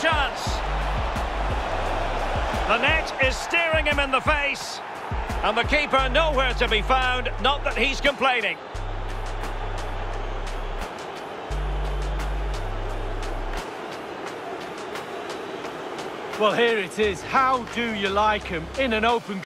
chance. The net is staring him in the face. And the keeper nowhere to be found, not that he's complaining. Well, here it is. How do you like him in an open...